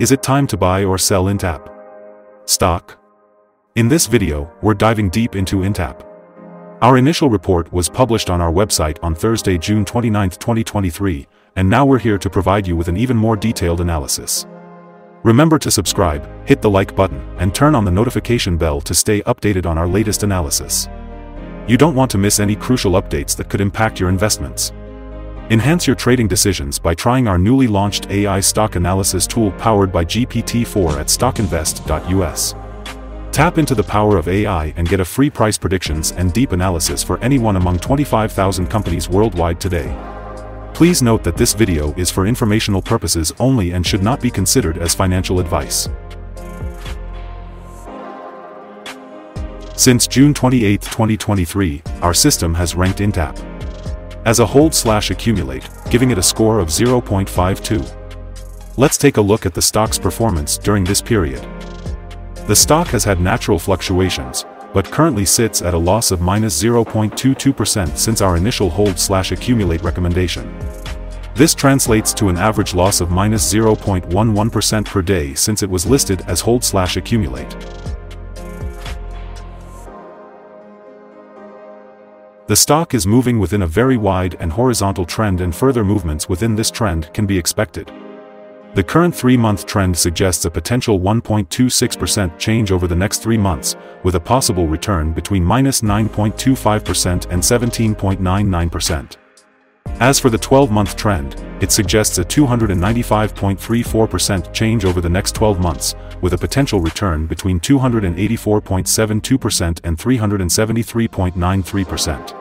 Is it time to buy or sell Intapp? Stock? In this video, we're diving deep into Intapp. Our initial report was published on our website on Thursday, June 29, 2023, and now we're here to provide you with an even more detailed analysis. Remember to subscribe, hit the like button, and turn on the notification bell to stay updated on our latest analysis. You don't want to miss any crucial updates that could impact your investments. Enhance your trading decisions by trying our newly launched AI stock analysis tool powered by GPT-4 at stockinvest.us. Tap into the power of AI and get a free price predictions and deep analysis for anyone among 25,000 companies worldwide today. Please note that this video is for informational purposes only and should not be considered as financial advice. Since June 28, 2023, our system has ranked Intapp as a hold slash accumulate, giving it a score of 0.52. Let's take a look at the stock's performance during this period. The stock has had natural fluctuations, but currently sits at a loss of minus 0.22% since our initial hold slash accumulate recommendation. This translates to an average loss of minus 0.11% per day since it was listed as hold slash accumulate. The stock is moving within a very wide and horizontal trend and further movements within this trend can be expected. The current three-month trend suggests a potential 1.26% change over the next three months, with a possible return between minus 9.25% and 17.99%. As for the 12-month trend, it suggests a 295.34% change over the next 12 months, with a potential return between 284.72% and 373.93%.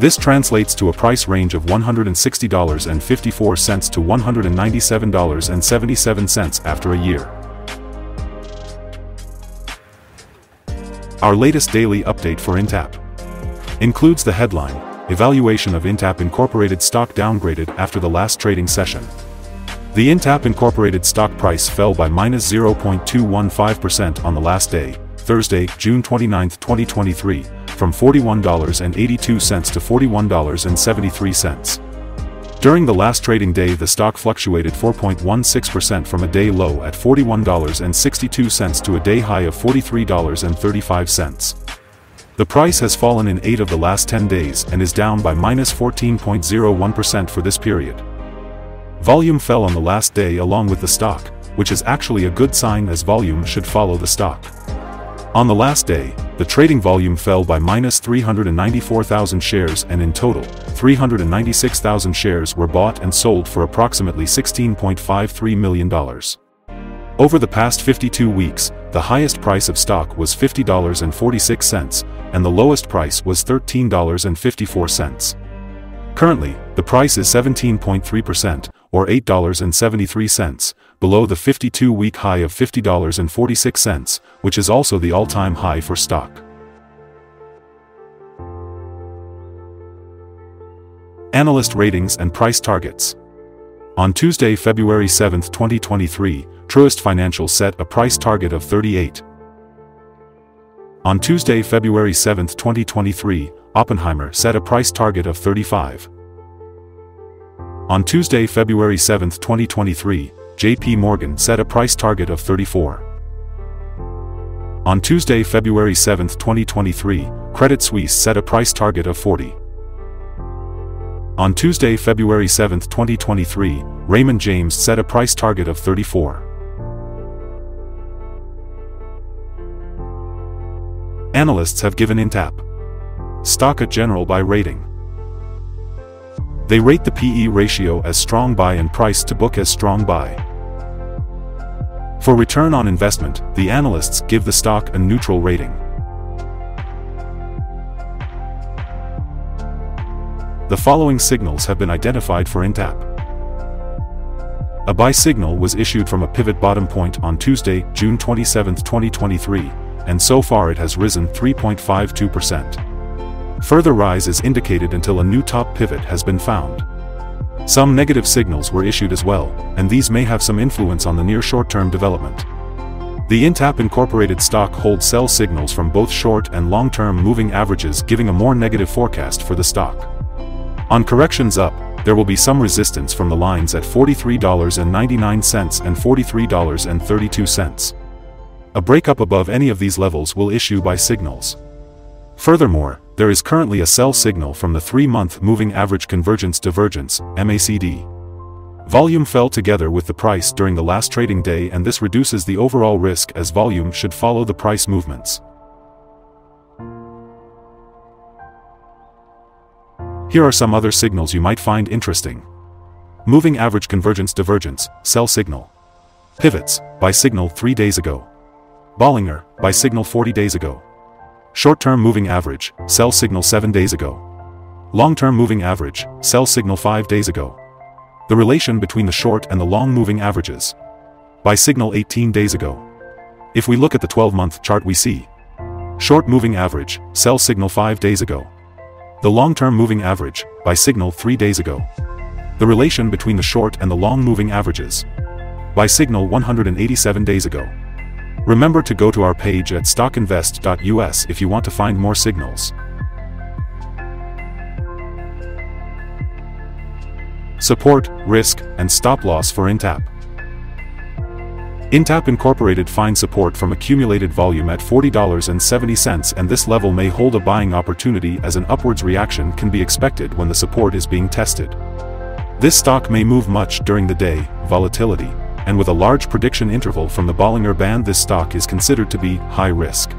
This translates to a price range of $160.54 to $197.77 after a year. Our latest daily update for Intapp includes the headline, Evaluation of Intapp Incorporated stock downgraded after the last trading session. The Intapp Incorporated stock price fell by minus 0.215% on the last day, Thursday, June 29, 2023, from $41.82 to $41.73. During the last trading day the stock fluctuated 4.16% from a day low at $41.62 to a day high of $43.35. The price has fallen in 8 of the last 10 days and is down by minus 14.01% for this period. Volume fell on the last day along with the stock, which is actually a good sign as volume should follow the stock. On the last day, the trading volume fell by minus 394,000 shares and in total, 396,000 shares were bought and sold for approximately $16.53 million. Over the past 52 weeks, the highest price of stock was $50.46, and the lowest price was $13.54. Currently, the price is 17.3%, or $8.73, below the 52-week high of $50.46, which is also the all-time high for stock. Analyst ratings and price targets. On Tuesday, February 7, 2023, Truist Financial set a price target of 38. On Tuesday, February 7, 2023, Oppenheimer set a price target of 35. On Tuesday, February 7, 2023, JP Morgan set a price target of 34. On Tuesday, February 7, 2023, Credit Suisse set a price target of 40. On Tuesday, February 7, 2023, Raymond James set a price target of 34. Analysts have given Intapp stock a general buy rating. They rate the PE ratio as strong buy and price to book as strong buy. For return on investment, the analysts give the stock a neutral rating. The following signals have been identified for Intapp. A buy signal was issued from a pivot bottom point on Tuesday, June 27, 2023, and so far it has risen 3.52%. Further rise is indicated until a new top pivot has been found. Some negative signals were issued as well, and these may have some influence on the near short-term development. The Intapp Incorporated stock holds sell signals from both short and long-term moving averages giving a more negative forecast for the stock. On corrections up, there will be some resistance from the lines at $43.99 and $43.32. A breakup above any of these levels will issue buy signals. Furthermore, there is currently a sell signal from the 3-month Moving Average Convergence Divergence MACD. Volume fell together with the price during the last trading day and this reduces the overall risk as volume should follow the price movements. Here are some other signals you might find interesting. Moving Average Convergence Divergence, Sell Signal. Pivots, buy signal 3 days ago. Bollinger, buy signal 40 days ago. Short-term moving average, sell signal 7 days ago. Long-term moving average, sell signal 5 days ago. The relation between the short and the long moving averages. Buy signal 18 days ago. If we look at the 12-month chart we see. Short moving average, sell signal 5 days ago. The long-term moving average, buy signal 3 days ago. The relation between the short and the long moving averages. Buy signal 187 days ago. Remember to go to our page at stockinvest.us if you want to find more signals. Support, risk, and stop loss for Intapp. Intapp Incorporated finds support from accumulated volume at $40.70 and this level may hold a buying opportunity as an upwards reaction can be expected when the support is being tested. This stock may move much during the day, volatility, and with a large prediction interval from the Bollinger Band this stock is considered to be high risk.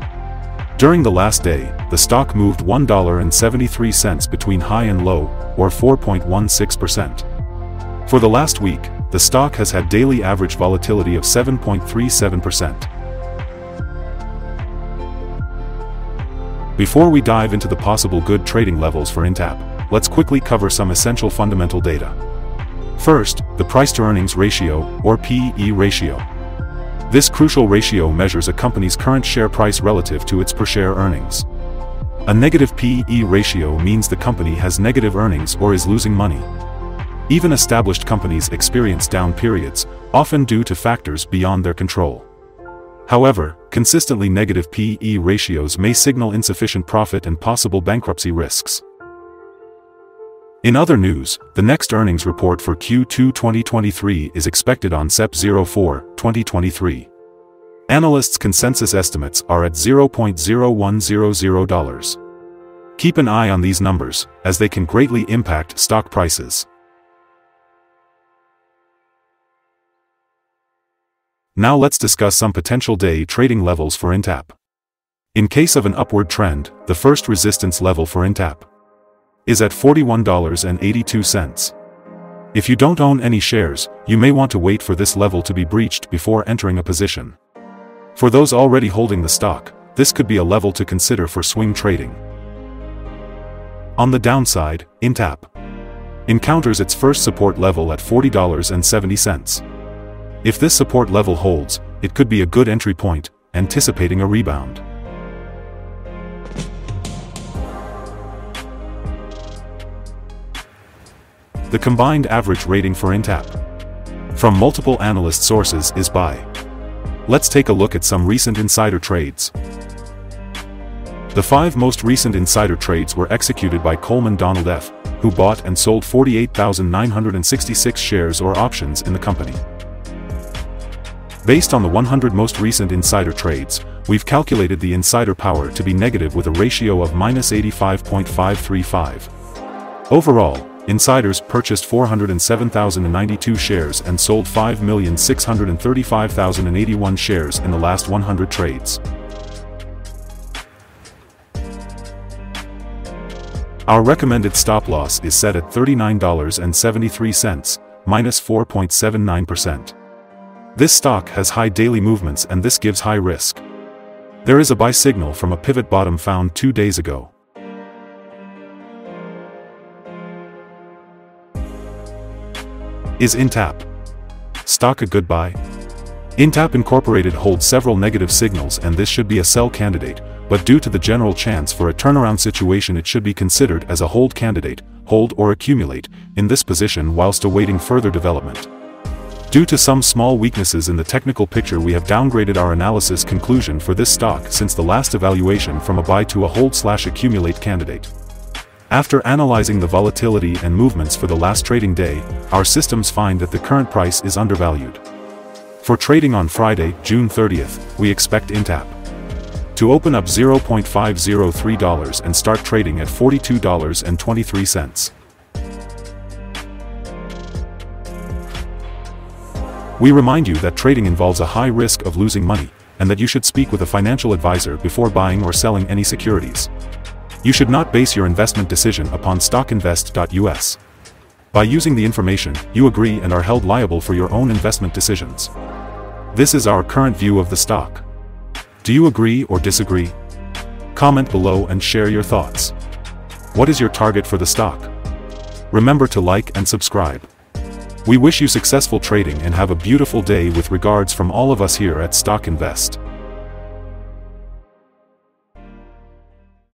During the last day, the stock moved $1.73 between high and low, or 4.16%. For the last week, the stock has had daily average volatility of 7.37%. Before we dive into the possible good trading levels for Intapp, let's quickly cover some essential fundamental data. First, the price-to-earnings ratio, or PE ratio. This crucial ratio measures a company's current share price relative to its per-share earnings. A negative PE ratio means the company has negative earnings or is losing money. Even established companies experience down periods, often due to factors beyond their control. However, consistently negative PE ratios may signal insufficient profit and possible bankruptcy risks. In other news, the next earnings report for Q2 2023 is expected on SEP 04, 2023. Analysts' consensus estimates are at $0.0100. Keep an eye on these numbers, as they can greatly impact stock prices. Now let's discuss some potential day trading levels for Intapp. In case of an upward trend, the first resistance level for Intapp is at $41.82. If you don't own any shares, you may want to wait for this level to be breached before entering a position. For those already holding the stock, this could be a level to consider for swing trading. On the downside, Intapp encounters its first support level at $40.70. If this support level holds, it could be a good entry point, anticipating a rebound. The combined average rating for Intapp from multiple analyst sources is buy. Let's take a look at some recent insider trades. The five most recent insider trades were executed by Coleman Donald F., who bought and sold 48,966 shares or options in the company. Based on the 100 most recent insider trades, we've calculated the insider power to be negative with a ratio of minus 85.535. Overall, insiders purchased 407,092 shares and sold 5,635,081 shares in the last 100 trades. Our recommended stop loss is set at $39.73, minus 4.79%. This stock has high daily movements and this gives high risk. There is a buy signal from a pivot bottom found two days ago. Is Intapp stock a good buy? Intapp Incorporated holds several negative signals and this should be a sell candidate, but due to the general chance for a turnaround situation it should be considered as a hold candidate, hold or accumulate, in this position whilst awaiting further development. Due to some small weaknesses in the technical picture we have downgraded our analysis conclusion for this stock since the last evaluation from a buy to a hold slash accumulate candidate. After analyzing the volatility and movements for the last trading day, our systems find that the current price is undervalued. For trading on Friday, June 30th, we expect Intapp to open up $0.503 and start trading at $42.23. We remind you that trading involves a high risk of losing money, and that you should speak with a financial advisor before buying or selling any securities. You should not base your investment decision upon stockinvest.us. By using the information, you agree and are held liable for your own investment decisions. This is our current view of the stock. Do you agree or disagree? Comment below and share your thoughts. What is your target for the stock? Remember to like and subscribe. We wish you successful trading and have a beautiful day with regards from all of us here at Stock Invest.